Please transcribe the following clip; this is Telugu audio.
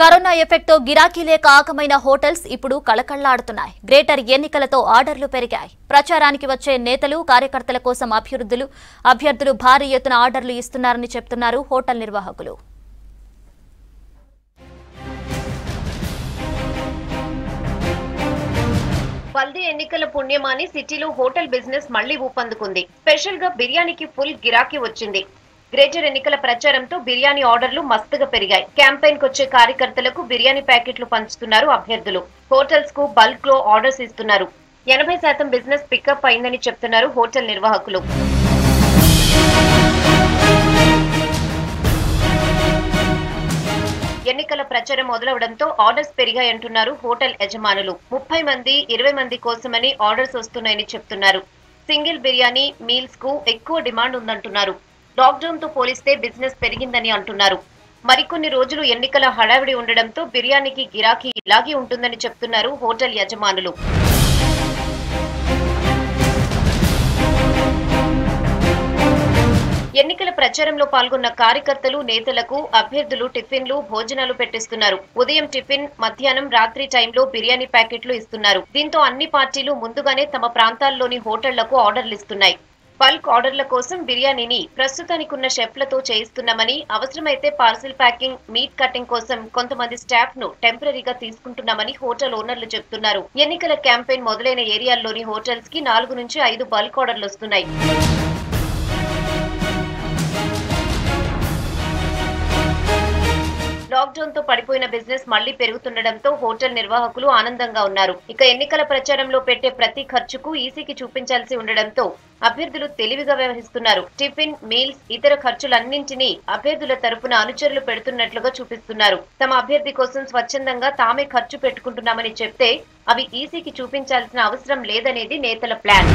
కరోనా ఎఫెక్ట్తో గిరాకీ లేక ఆకమైన హోటల్స్ ఇప్పుడు కళకళ్ళాడుతున్నాయి. గ్రేటర్ ఎన్నికలతో ఆర్డర్లు పెరిగాయి. ప్రచారానికి వచ్చే నేతలు కార్యకర్తల కోసం అభ్యర్థులు అభ్యర్థులు భారీ ఎత్తున ఆర్డర్లు ఇస్తున్నారని చెప్తున్నారు హోటల్ నిర్వాహకులు. బల్దీ ఎన్నికల పుణ్యమాని సిటీలో హోటల్ బిజినెస్ మళ్ళీ ఊపందుకుంది. స్పెషల్గా బిర్యానీకి ఫుల్ గిరాకీ వచ్చింది. గ్రేటర్ ఎన్నికల ప్రచారంతో బిర్యానీ ఆర్డర్లు మస్తుగా పెరిగాయి. క్యాంపెయిన్ వచ్చే కార్యకర్తలకు బిర్యానీ ప్యాకెట్లు పంచుతున్నారు అభ్యర్థులు. హోటల్స్కు బల్క్లో ఆర్డర్స్ ఇస్తున్నారు. ఎనభై శాతం బిజినెస్ పికప్ అయిందని చెప్తున్నారు హోటల్ నిర్వాహకులు. ఎన్నికల ప్రచారం మొదలవడంతో ఆర్డర్స్ పెరిగాయంటున్నారు హోటల్ యజమానులు. ముప్పై మంది ఇరవై మంది కోసమని ఆర్డర్స్ వస్తున్నాయని చెప్తున్నారు. సింగిల్ బిర్యానీ మీల్స్కు ఎక్కువ డిమాండ్ ఉందంటున్నారు. లాక్డౌన్తో పోలిస్తే బిజినెస్ పెరిగిందని అంటున్నారు. మరికొన్ని రోజులు ఎన్నికల హడావిడి ఉండడంతో బిర్యానీకి గిరాకీ ఇలాగే ఉంటుందని చెప్తున్నారు హోటల్ యజమానులు. ఎన్నికల ప్రచారంలో పాల్గొన్న కార్యకర్తలు నేతలకు అభ్యర్థులు టిఫిన్లు భోజనాలు పెట్టిస్తున్నారు. ఉదయం టిఫిన్ మధ్యాహ్నం రాత్రి టైంలో బిర్యానీ ప్యాకెట్లు ఇస్తున్నారు. దీంతో అన్ని పార్టీలు ముందుగానే తమ ప్రాంతాల్లోని హోటళ్ళకు ఆర్డర్లు ఇస్తున్నాయి. బల్క్ ఆర్డర్ల కోసం బిర్యానీని ప్రస్తుతానికున్న షెఫ్లతో చేయిస్తున్నామని అవసరమైతే పార్సిల్ ప్యాకింగ్ మీట్ కటింగ్ కోసం కొంతమంది స్టాఫ్ను టెంపరీగా తీసుకుంటున్నామని హోటల్ ఓనర్లు చెప్తున్నారు. ఎన్నికల క్యాంపెయిన్ మొదలైన ఏరియాల్లోని హోటల్స్కి నాలుగు నుంచి ఐదు బల్క్ ఆర్డర్లు వస్తున్నాయి. లాక్డౌన్తో పడిపోయిన బిజినెస్ మళ్ళీ పెరుగుతుండటంతో హోటల్ నిర్వాహకులు ఆనందంగా ఉన్నారు. ఇక ఎన్నికల ప్రచారంలో పెట్టే ప్రతి ఖర్చుకు ఈసీకి చూపించాల్సి ఉండడంతో అభ్యర్థులు తెలివిగా వ్యవహరిస్తున్నారు. టిఫిన్ మీల్స్ ఇతర ఖర్చులన్నింటినీ అభ్యర్థుల తరపున అనుచరులు పెడుతున్నట్లుగా చూపిస్తున్నారు. తమ అభ్యర్థి కోసం స్వచ్ఛందంగా తామే ఖర్చు పెట్టుకుంటున్నామని చెప్తే అవి ఈసీకి చూపించాల్సిన అవసరం లేదనేది నేతల ప్లాన్.